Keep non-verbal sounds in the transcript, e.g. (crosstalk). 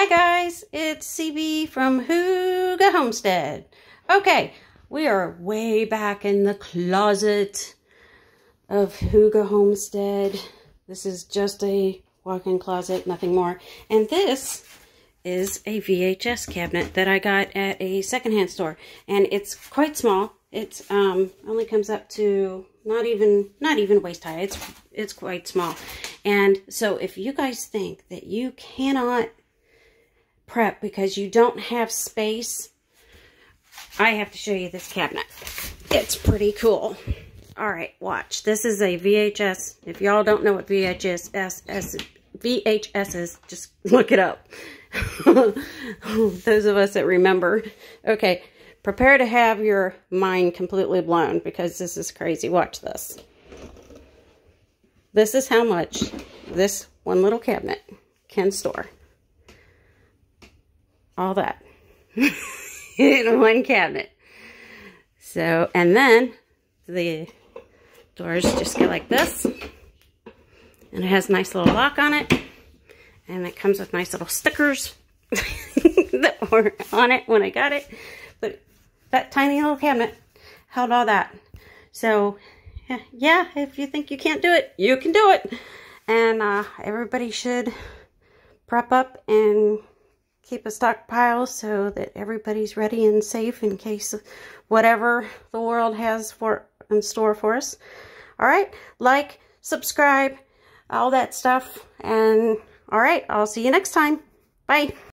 Hi guys, it's CB from Hygge Homestead. Okay, we are way back in the closet of Hygge Homestead. This is just a walk-in closet, nothing more. And this is a VHS cabinet that I got at a secondhand store. And it's quite small. It's um only comes up to not even not even waist high. It's it's quite small. And so if you guys think that you cannot prep because you don't have space, I have to show you this cabinet. It's pretty cool. All right, watch. This is a VHS. If y'all don't know what VHS S, S, VHS is, just (laughs) look it up. (laughs) Those of us that remember. Okay, prepare to have your mind completely blown because this is crazy. Watch this. This is how much this one little cabinet can store. All that (laughs) in one cabinet. So, and then the doors just go like this. And it has a nice little lock on it. And it comes with nice little stickers (laughs) that were on it when I got it. But that tiny little cabinet held all that. So, yeah, if you think you can't do it, you can do it. And uh, everybody should prep up and keep a stockpile so that everybody's ready and safe in case of whatever the world has for in store for us. All right, like, subscribe, all that stuff. And all right, I'll see you next time. Bye.